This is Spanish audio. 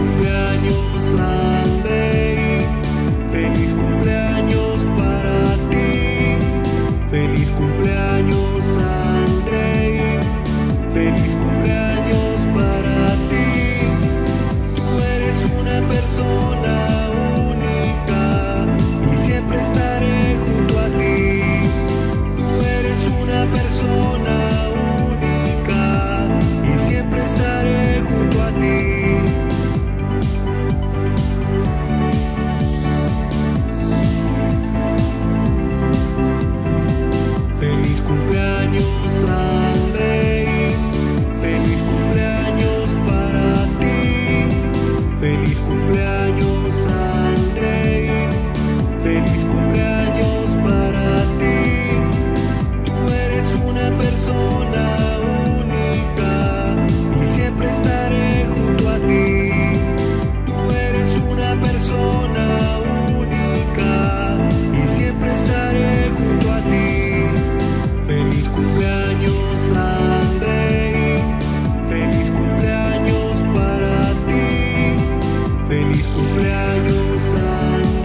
Feliz cumpleaños Andrei, feliz cumpleaños para ti, feliz cumpleaños Andrei, feliz cumpleaños para ti. Tú eres una persona única y siempre estaré junto a ti. Tú eres una persona única Feliz cumpleaños Andrei, feliz cumpleaños para ti, feliz cumpleaños Andrei, feliz cumpleaños para ti, tú eres una persona. Feliz cumpleaños a